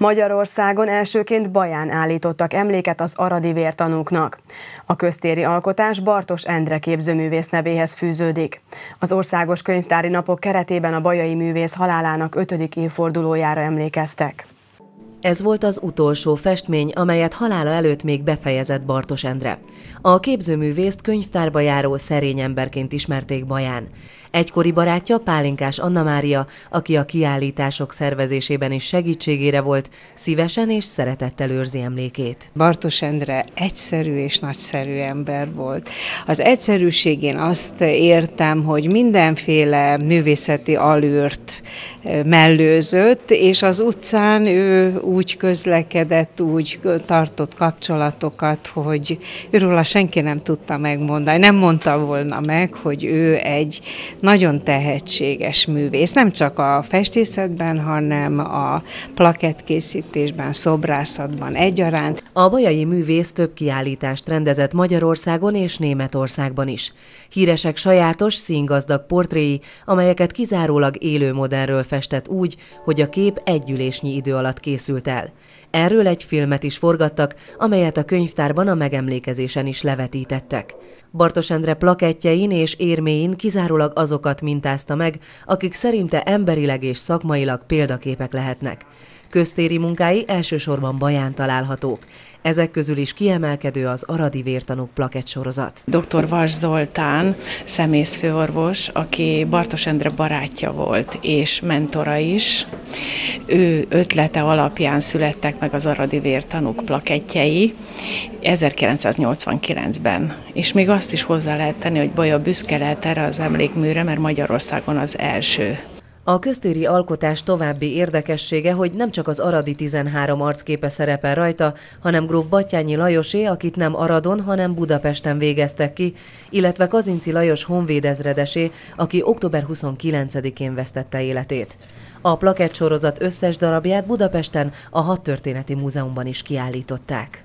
Magyarországon elsőként Baján állítottak emléket az aradi vértanúknak. A köztéri alkotás Bartos Endre képzőművész nevéhez fűződik. Az Országos Könyvtári Napok keretében a bajai művész halálának ötödik évfordulójára emlékeztek. Ez volt az utolsó festmény, amelyet halála előtt még befejezett Bartos Endre. A képzőművészt könyvtárba járó szerény emberként ismerték Baján. Egykori barátja Pálinkás Anna Mária, aki a kiállítások szervezésében is segítségére volt, szívesen és szeretettel őrzi emlékét. Bartos Endre egyszerű és nagyszerű ember volt. Az egyszerűségén azt értem, hogy mindenféle művészeti alűrt mellőzött, és az utcán ő úgy közlekedett, úgy tartott kapcsolatokat, hogy őről a senki nem tudta megmondani, nem mondta volna meg, hogy ő egy nagyon tehetséges művész, nem csak a festészetben, hanem a plakettkészítésben, szobrászatban egyaránt. A bajai művész több kiállítást rendezett Magyarországon és Németországban is. Híresek sajátos, színgazdag portréi, amelyeket kizárólag élő modernről festett úgy, hogy a kép együlésnyi idő alatt készült el. Erről egy filmet is forgattak, amelyet a könyvtárban a megemlékezésen is levetítettek. Bartos Endre plakettjein és érméin kizárólag azokat mintázta meg, akik szerinte emberileg és szakmailag példaképek lehetnek. Köztéri munkái elsősorban Baján találhatók. Ezek közül is kiemelkedő az Aradi Vértanúk plakett sorozat. Dr. Vas Zoltán, szemészfőorvos, aki Bartos Endre barátja volt, és mentora is. Ő ötlete alapján születtek meg az Aradi Vértanúk plakettjei 1989-ben. És még azt is hozzá lehet tenni, hogy Baja büszke lehet erre az emlékműre, mert Magyarországon az első a köztéri alkotás további érdekessége, hogy nem csak az Aradi 13 arcképe szerepel rajta, hanem gróf Battyányi Lajosé, akit nem Aradon, hanem Budapesten végeztek ki, illetve Kazinci Lajos honvédezredesé, aki október 29-én vesztette életét. A plakett sorozat összes darabját Budapesten a Hadtörténeti Múzeumban is kiállították.